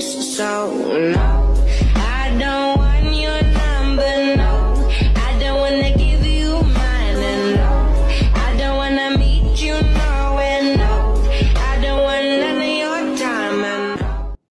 so no.